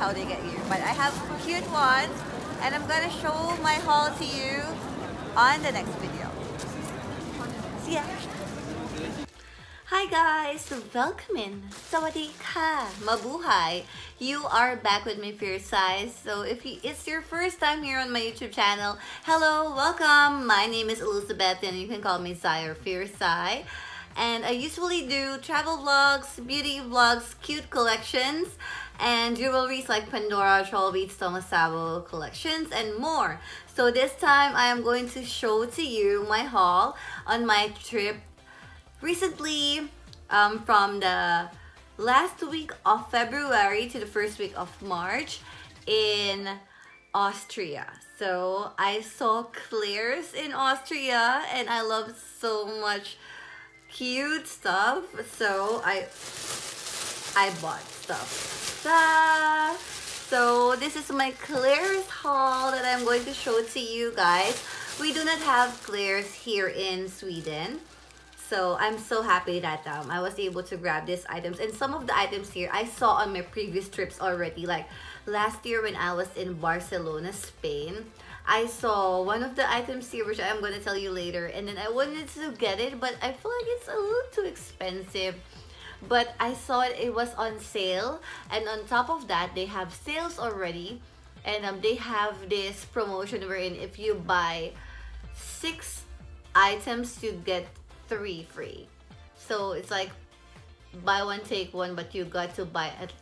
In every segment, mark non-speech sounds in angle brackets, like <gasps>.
how they get you. But I have cute ones and I'm gonna show my haul to you on the next video. See ya! Hi guys! Welcome in! Sawadee ka! Mabuhay! You are back with me, Fierce Zhai. So if it's your first time here on my YouTube channel, hello, welcome! My name is Elizabeth and you can call me Zhai or Fierce Zhai. And I usually do travel vlogs, beauty vlogs, cute collections, and jewelries like Pandora, Trollbeads, Tomasabo collections, and more. So this time I am going to show to you my haul on my trip recently um, from the last week of February to the first week of March in Austria. So I saw Claire's in Austria and I love so much cute stuff. So I I bought stuff. Ta! So this is my Claire's haul that I'm going to show to you guys. We do not have Claire's here in Sweden. So I'm so happy that um, I was able to grab these items. And some of the items here I saw on my previous trips already. Like last year when I was in Barcelona, Spain. I saw one of the items here which I'm going to tell you later. And then I wanted to get it but I feel like it's a little too expensive. But I saw it, it was on sale. And on top of that, they have sales already. And um, they have this promotion wherein if you buy six items, you get three free. So it's like buy one, take one, but you got to buy at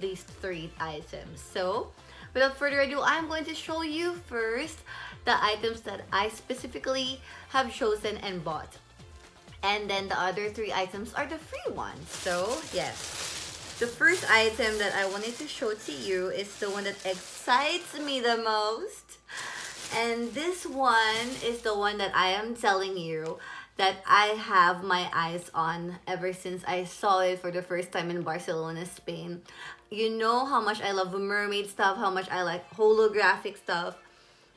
least three items. So without further ado, I'm going to show you first the items that I specifically have chosen and bought. And then the other three items are the free ones. So yes. The first item that I wanted to show to you is the one that excites me the most. And this one is the one that I am telling you that I have my eyes on ever since I saw it for the first time in Barcelona, Spain. You know how much I love mermaid stuff, how much I like holographic stuff.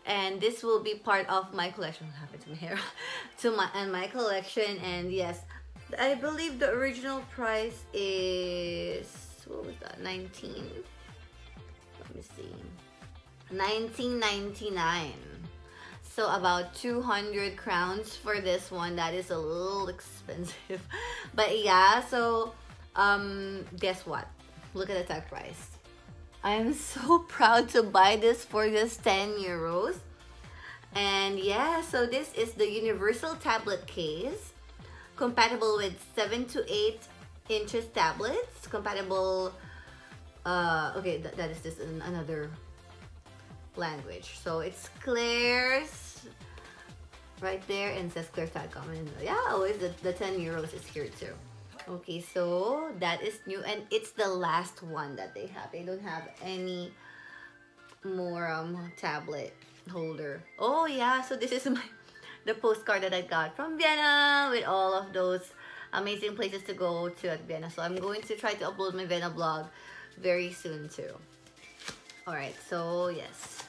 And this will be part of my collection. What happened to my hair? <laughs> to my and my collection. And yes, I believe the original price is what was that? 19. Let me see. 19.99 so about 200 crowns for this one that is a little <laughs> expensive but yeah so um guess what look at the tag price i'm <laughs> so proud to buy this for just 10 euros. And yeah so this is the universal tablet case compatible with 7 to 8 inches tablets compatible uh okay th that is just another language. So it's Claire's right there and says Claire's.com and yeah always the, the 10 euros is here too okay so that is new and it's the last one that they have. They don't have any more um tablet holder. Oh yeah so this is <laughs> my the postcard that I got from Vienna with all of those amazing places to go to at Vienna. So I'm going to try to upload my Vienna blog very soon too. Alright so yes.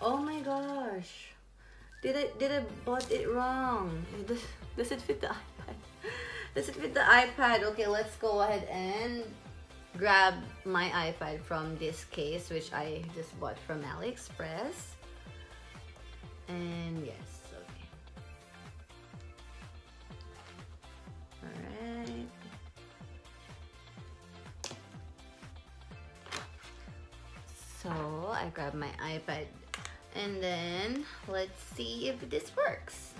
Oh my gosh. Did I did I bought it wrong? Does, does it fit the iPad? Does it fit the iPad? Okay, let's go ahead and grab my iPad from this case which I just bought from AliExpress. And yes, okay. Alright. So I grab my iPad and then let's see if this works.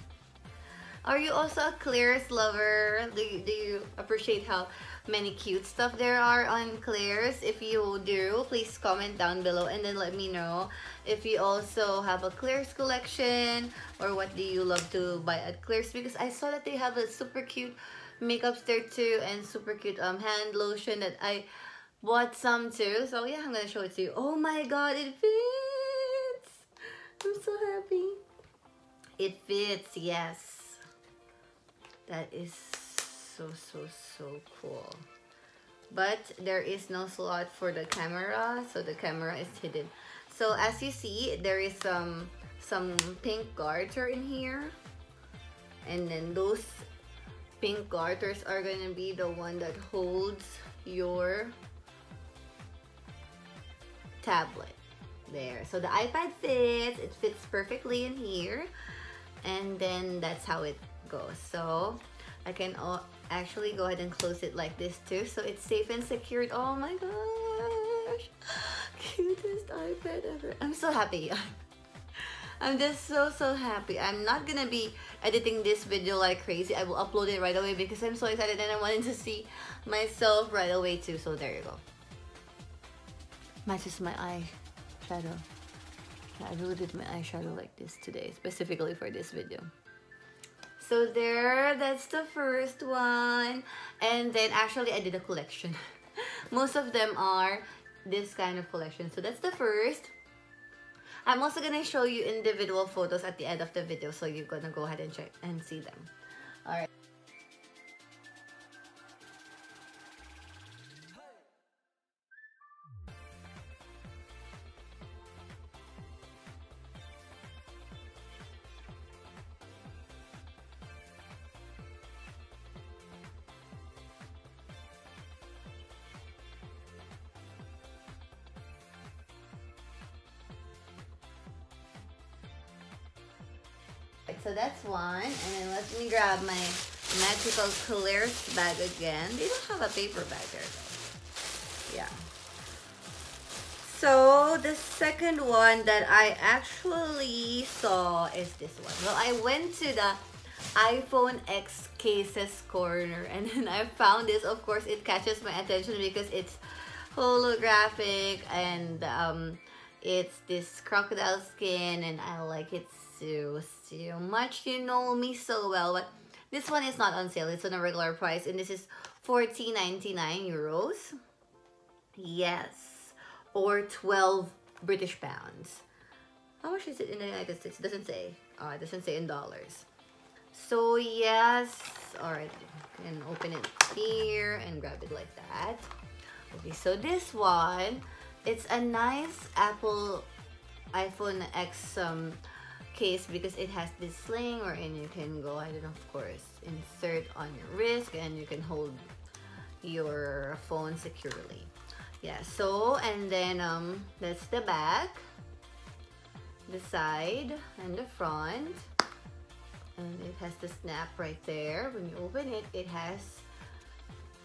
Are you also a Claire's lover? Do you, do you appreciate how many cute stuff there are on Claire's? If you do, please comment down below and then let me know if you also have a Claire's collection or what do you love to buy at Claire's because I saw that they have a super cute makeups there too and super cute um hand lotion that I bought some too. So yeah, I'm gonna show it to you. Oh my god, it fits! I'm so happy. It fits, yes. That is so, so, so cool. But there is no slot for the camera, so the camera is hidden. So as you see, there is some some pink garter in here. And then those pink garters are gonna be the one that holds your tablet there so the ipad fits it fits perfectly in here and then that's how it goes so i can actually go ahead and close it like this too. So it's safe and secured. Oh my gosh. <gasps> Cutest ipad ever. I'm so happy. <laughs> I'm just so so happy. I'm not gonna be editing this video like crazy. I will upload it right away because i'm so excited and i wanted to see myself right away too. So there you go. Matches my eye shadow. I really did my eyeshadow like this today, specifically for this video. So there, that's the first one. And then actually I did a collection. <laughs> Most of them are this kind of collection. So that's the first. I'm also gonna show you individual photos at the end of the video. So you're gonna go ahead and check and see them. Alright. And then let me grab my Magical Claire's bag again. They don't have a paper bag there though. Yeah. So the second one that I actually saw is this one. Well, I went to the iPhone X cases corner and then I found this. Of course, it catches my attention because it's holographic and um, it's this crocodile skin and I like it so, so much. You know me so well, but this one is not on sale. It's on a regular price, and this is 14.99 euros. Yes, or 12 British pounds. How much is it in the United States? It doesn't say. Uh, it doesn't say in dollars. So yes, all right, and open it here and grab it like that. Okay, so this one, it's a nice Apple iPhone X um, case because it has this sling or and you can go I don't know of course insert on your wrist and you can hold your phone securely. Yeah so and then um that's the back the side and the front. And it has the snap right there. When you open it it has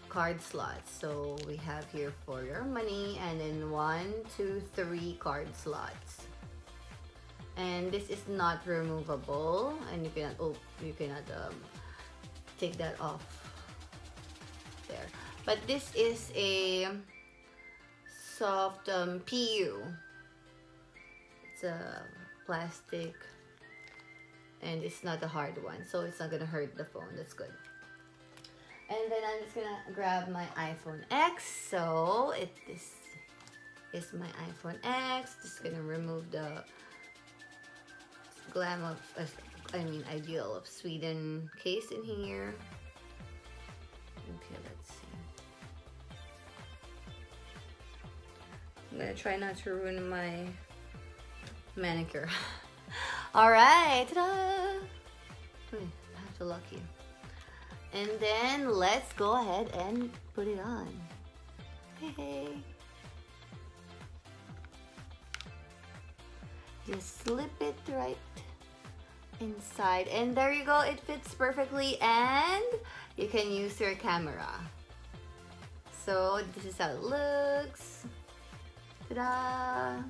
card slots. So we have here for your money and then one two three card slots and this is not removable. And you cannot oh you cannot um, take that off there. But this is a soft um, PU it's a plastic. And it's not a hard one so it's not gonna hurt the phone. That's good. And then I'm just gonna grab my iPhone X. So it this is my iPhone X. Just gonna remove the glam of, uh, I mean ideal of Sweden case in here. Okay, let's see. I'm gonna try not to ruin my manicure. <laughs> All right! Hmm, I have to lock you. And then let's go ahead and put it on. Hey, hey. Just slip it right inside. And there you go it fits perfectly and you can use your camera. So this is how it looks. Ta-da!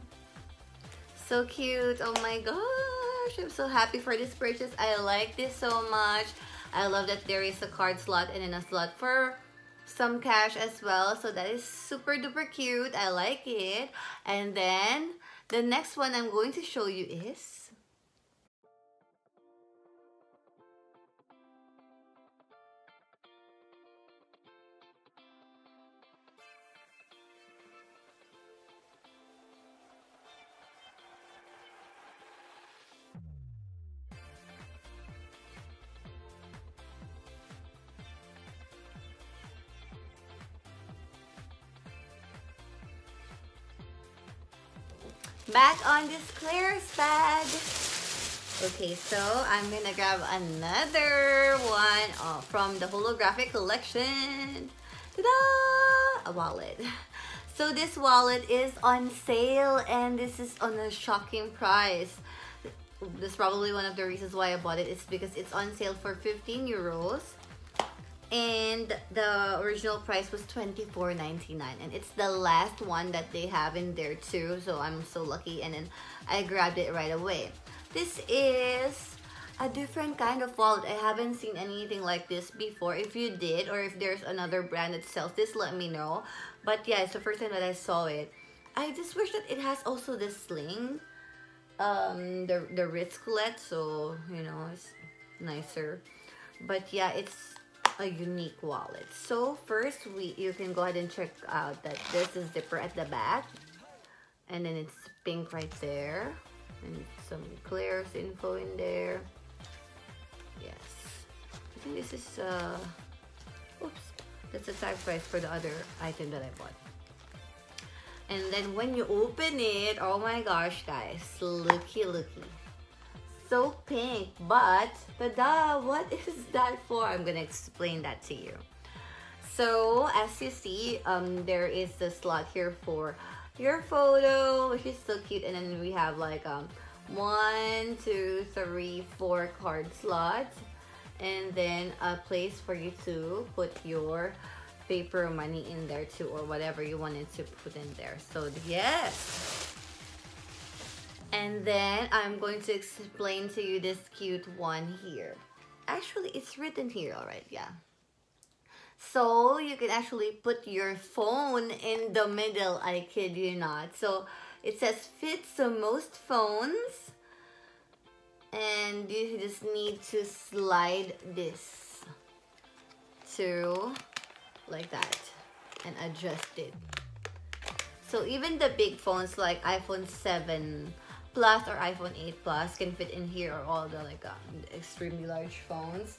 So cute oh my gosh i'm so happy for this purchase i like this so much. I love that there is a card slot and then a slot for some cash as well. So that is super duper cute i like it. And then the next one i'm going to show you is back on this Claire's bag. Okay, so I'm gonna grab another one oh, from the holographic collection. Ta-da! A wallet. So this wallet is on sale and this is on a shocking price. This is probably one of the reasons why I bought it. It's because it's on sale for 15 euros and the original price was $24.99 and it's the last one that they have in there too. So I'm so lucky. And then I grabbed it right away. This is a different kind of wallet I haven't seen anything like this before. If you did or if there's another brand that sells this let me know. But yeah it's the first time that I saw it. I just wish that it has also this sling um the the wrist collet so you know it's nicer. But yeah it's a unique wallet. So first, we you can go ahead and check out that this is zipper at the back. And then it's pink right there. And some Claire's info in there. Yes. I think this is, uh, oops. That's the tag price for the other item that I bought. And then when you open it, oh my gosh, guys, looky, looky so pink, but tada, what <laughs> is that for? I'm gonna explain that to you. So as you see, um, there is the slot here for your photo, which is so cute. And then we have like um, one, two, three, four card slots. And then a place for you to put your paper money in there too, or whatever you wanted to put in there. So yes, and then I'm going to explain to you this cute one here. Actually, it's written here alright, yeah. So, you can actually put your phone in the middle, I kid you not. So, it says fits most phones. And you just need to slide this to like that and adjust it. So even the big phones like iPhone 7 Plus or iPhone 8 Plus can fit in here or all the like um, extremely large phones.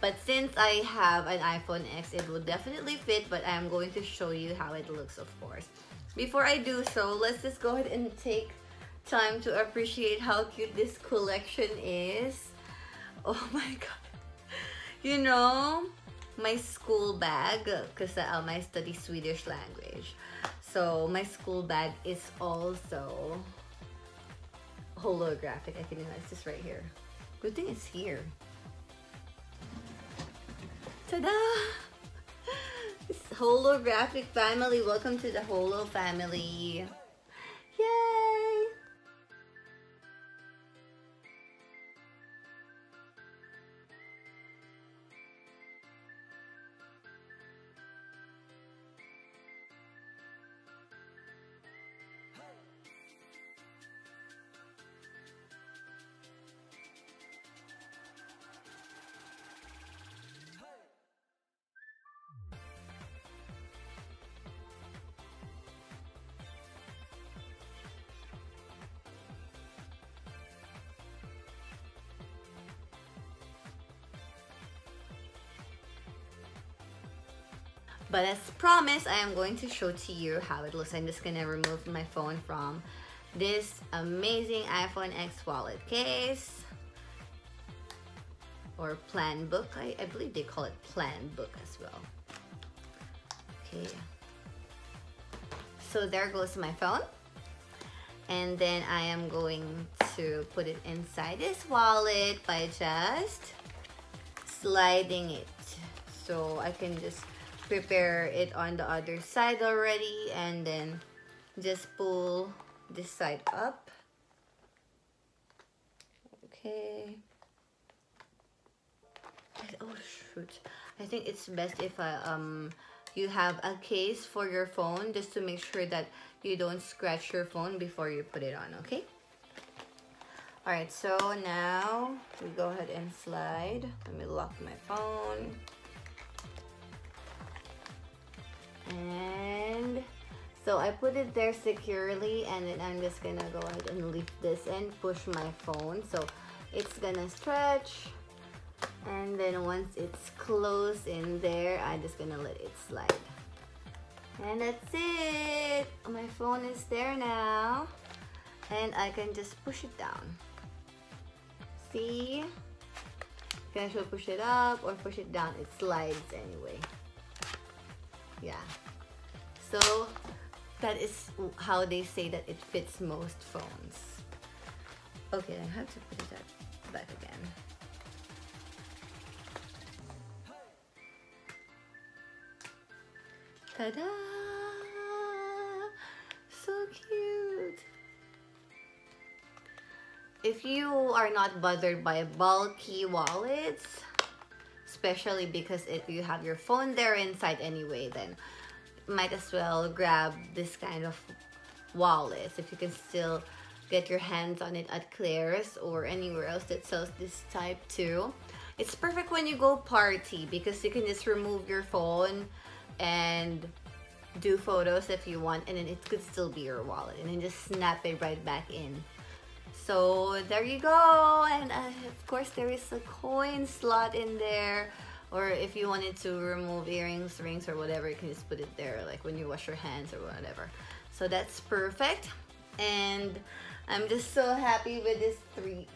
But since I have an iPhone X, it will definitely fit, but I'm going to show you how it looks, of course. Before I do so, let's just go ahead and take time to appreciate how cute this collection is. Oh <laughs> my god. You know, my school bag, because um, I study Swedish language. So my school bag is also holographic. I can it's this right here. Good thing it's here. Ta-da! <laughs> This holographic family. Welcome to the Holo family. Yay! But as promised, I am going to show to you how it looks. I'm just gonna remove my phone from this amazing iPhone X wallet case or plan book. I, I believe they call it plan book as well. Okay. So there goes my phone. And then I am going to put it inside this wallet by just sliding it. So I can just prepare it on the other side already and then just pull this side up. Okay. Oh shoot. I think it's best if I um you have a case for your phone just to make sure that you don't scratch your phone before you put it on, okay? Alright, so now we go ahead and slide. Let me lock my phone. And so I put it there securely and then I'm just gonna go ahead and lift this and push my phone. So it's gonna stretch. And then once it's closed in there I'm just gonna let it slide. And that's it. My phone is there now. And I can just push it down. See? Can actually push it up or push it down? It slides anyway yeah so that is how they say that it fits most phones okay I have to put it back again Ta-da! So cute! If you are not bothered by bulky wallets, especially because if you have your phone there inside anyway, then might as well grab this kind of wallets if you can still get your hands on it at Claire's or anywhere else that sells this type too. It's perfect when you go party because you can just remove your phone and do photos if you want and then it could still be your wallet and then just snap it right back in so there you go. And uh, of course there is a coin slot in there. Or if you wanted to remove earrings rings or whatever you can just put it there like when you wash your hands or whatever. So that's perfect. And I'm just so happy with this three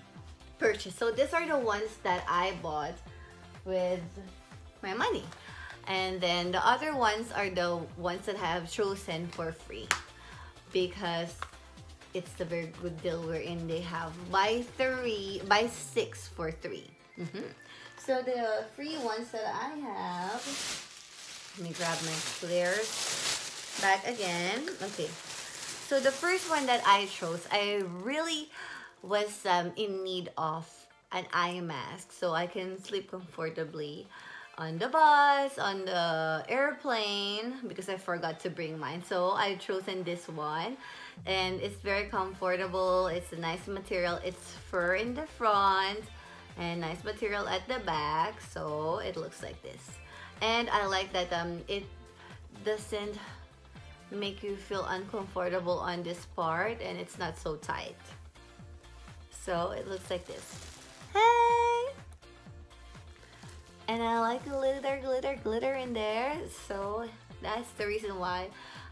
purchase. So these are the ones that I bought with my money. And then the other ones are the ones that I have chosen for free. Because it's a very good deal we're in. they have buy three, buy six for 3 mm -hmm. So the free ones that I have, let me grab my Claire's back again. Okay, so the first one that I chose, I really was um, in need of an eye mask so I can sleep comfortably on the bus, on the airplane, because I forgot to bring mine. So I chosen this one and it's very comfortable. It's a nice material. It's fur in the front and nice material at the back. So it looks like this. And I like that um, it doesn't make you feel uncomfortable on this part and it's not so tight. So it looks like this. Hey! And I like glitter, glitter, glitter in there. So that's the reason why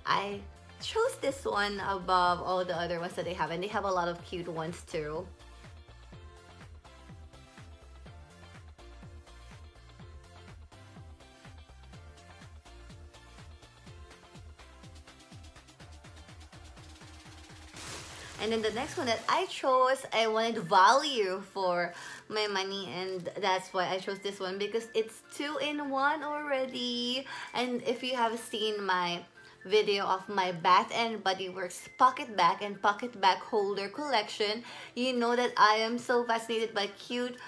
I chose this one above all the other ones that they have. And they have a lot of cute ones too. And then the next one that I chose, I wanted value for my money and that's why I chose this one because it's two in one already. And if you have seen my video of my Bath and Body Works PocketBac and PocketBac holder collection, you know that I am so fascinated by cute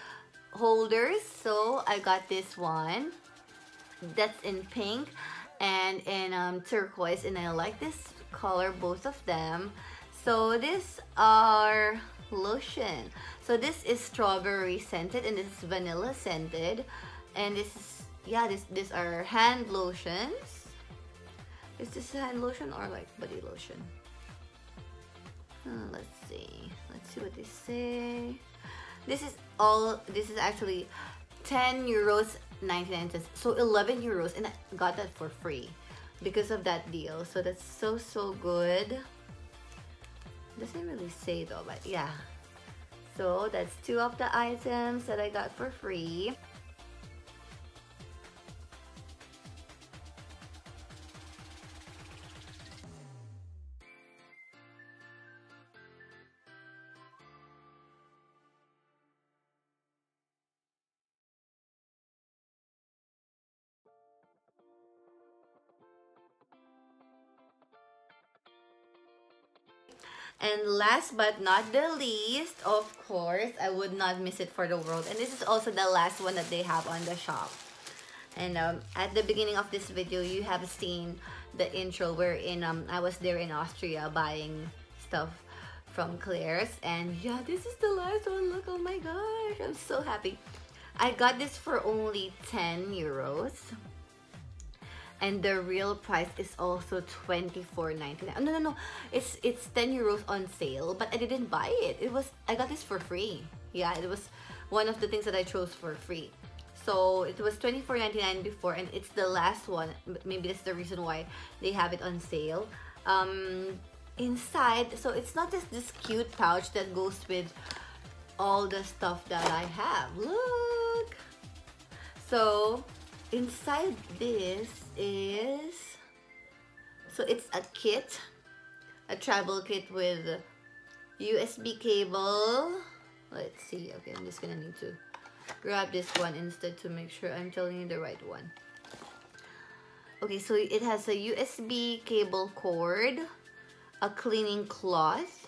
holders. So I got this one that's in pink and in um, turquoise and I like this color, both of them. So these are lotion. So this is strawberry scented and this is vanilla scented. And this is, yeah, this these are hand lotions. Is this hand lotion or like body lotion? Uh, let's see. Let's see what they say. This is all, this is actually 10 euros 99 cents. So 11 euros and I got that for free because of that deal. So that's so, so good. Doesn't really say though, but yeah. So that's two of the items that I got for free. And last but not the least, of course, I would not miss it for the world. And this is also the last one that they have on the shop. And um, at the beginning of this video, you have seen the intro wherein um, I was there in Austria buying stuff from Claire's. And yeah, this is the last one. Look, oh my gosh, I'm so happy. I got this for only 10 euros and the real price is also 24.99 no no no. It's it's 10 euros on sale but i didn't buy it. It was i got this for free. Yeah it was one of the things that i chose for free. So it was 24.99 before and it's the last one. Maybe that's the reason why they have it on sale. Um inside so it's not just this cute pouch that goes with all the stuff that i have. Look! So inside this is so it's a kit a travel kit with USB cable. Let's see okay I'm just gonna need to grab this one instead to make sure I'm telling you the right one. Okay so it has a USB cable cord a cleaning cloth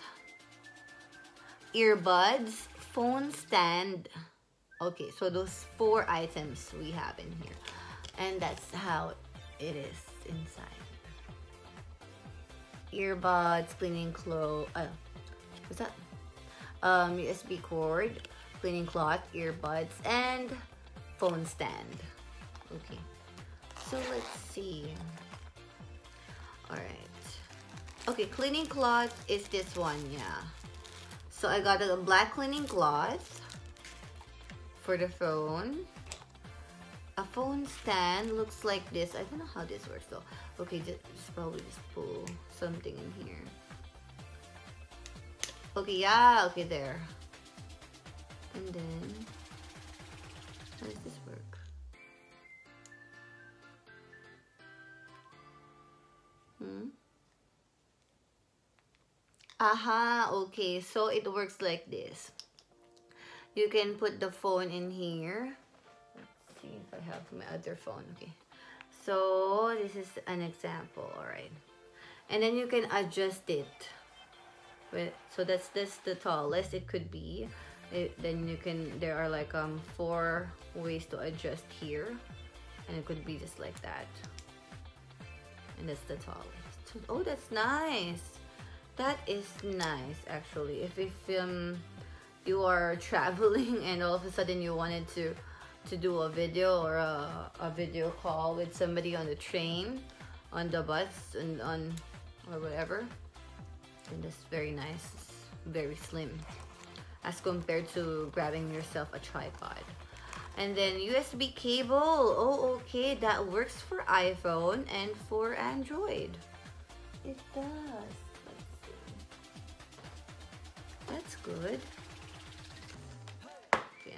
earbuds phone stand. Okay so those four items we have in here. And that's how it is inside. Earbuds, cleaning cloth, uh, what's that? Um, USB cord, cleaning cloth, earbuds, and phone stand. Okay, so let's see. Alright. Okay, cleaning cloth is this one, yeah. So I got a black cleaning cloth for the phone a phone stand looks like this. I don't know how this works though. Okay, just, just probably just pull something in here. Okay, yeah, okay, there. And then, how does this work? Hmm? Aha, okay, so it works like this. You can put the phone in here see if I have my other phone. Okay. So this is an example. All right. And then you can adjust it. With, so that's this the tallest it could be. It, then you can, there are like um four ways to adjust here. And it could be just like that. And that's the tallest. Oh, that's nice. That is nice actually. If, if um, you are <laughs> traveling and all of a sudden you wanted to to do a video or a, a video call with somebody on the train, on the bus, and on or whatever. And that's very nice, very slim as compared to grabbing yourself a tripod. And then USB cable. Oh, okay, that works for iPhone and for Android. It does. That's good.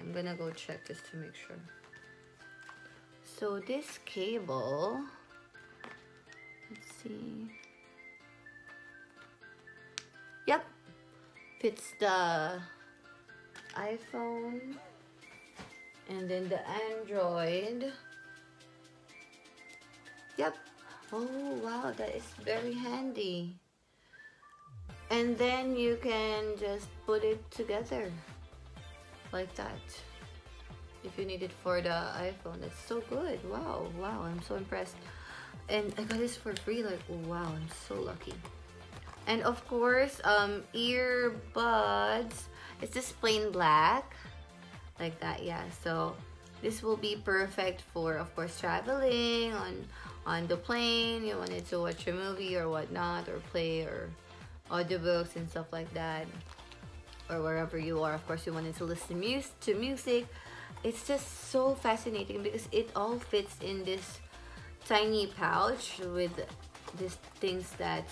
I'm gonna go check just to make sure. So this cable, let's see. Yep, fits the iPhone and then the Android. Yep. Oh, wow, that is very handy. And then you can just put it together like that if you need it for the iPhone. That's so good. Wow, wow, I'm so impressed. And I got this for free, like, wow, I'm so lucky. And of course, um, earbuds. It's just plain black, like that, yeah. So this will be perfect for, of course, traveling on on the plane. You wanted to watch a movie or whatnot, or play or audiobooks and stuff like that or wherever you are. Of course you wanted to listen to music. It's just so fascinating because it all fits in this tiny pouch with these things that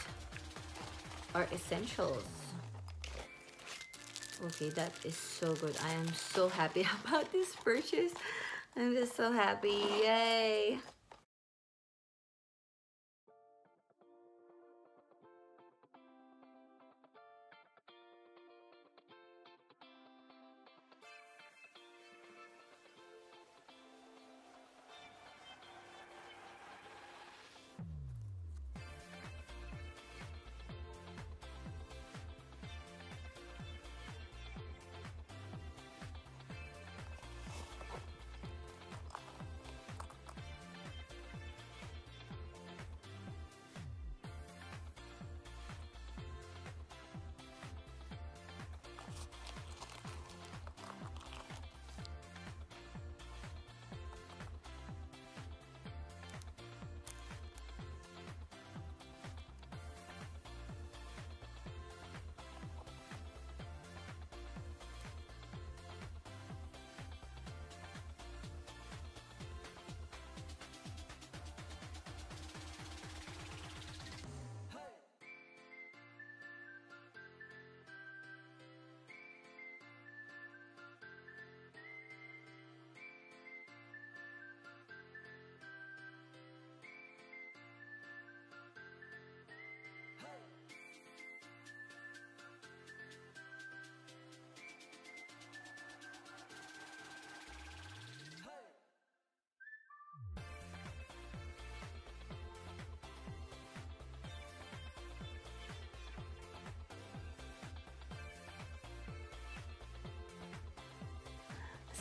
are essentials. Okay that is so good. I am so happy <laughs> about this purchase. I'm just so happy. Yay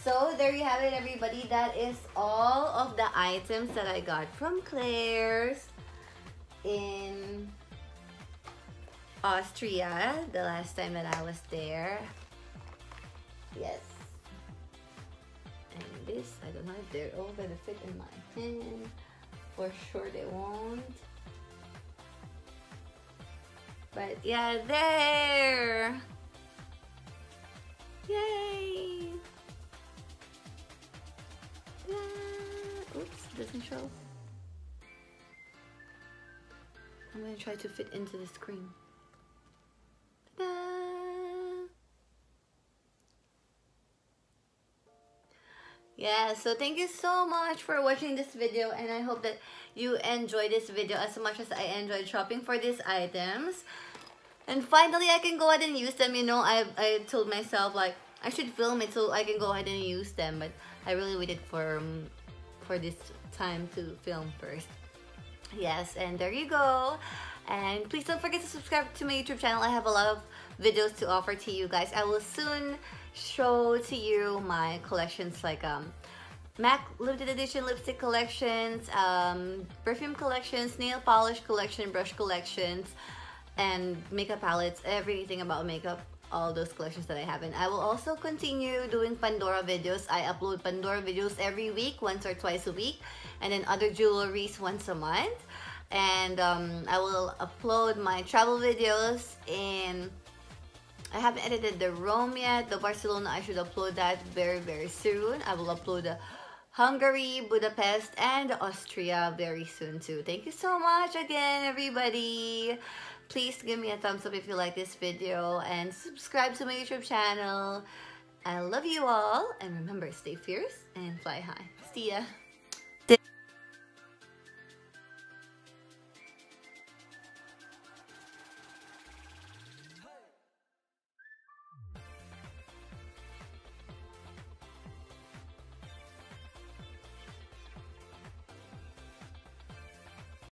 So there you have it everybody. That is all of the items that I got from Claire's in Austria the last time that I was there. Yes. And this, I don't know if they're all gonna fit in my hand. For sure they won't. But yeah, there! Oops, doesn't show. I'm gonna try to fit into the screen. Yeah, so thank you so much for watching this video and I hope that you enjoy this video as much as I enjoyed shopping for these items. And finally, I can go ahead and use them. You know, I, I told myself like I should film it so I can go ahead and use them. But I really waited for, um, for this time to film first. Yes, and there you go. And please don't forget to subscribe to my YouTube channel. I have a lot of videos to offer to you guys. I will soon show to you my collections like um MAC limited edition lipstick collections, um, perfume collections, nail polish collection, brush collections, and makeup palettes, everything about makeup, all those collections that I have. And I will also continue doing Pandora videos. I upload Pandora videos every week, once or twice a week, and then other jewelries once a month. And um, I will upload my travel videos in I haven't edited the Rome yet. The Barcelona, I should upload that very, very soon. I will upload the Hungary, Budapest, and Austria very soon too. Thank you so much again, everybody. Please give me a thumbs up if you like this video and subscribe to my YouTube channel. I love you all. And remember, stay fierce and fly high. See ya.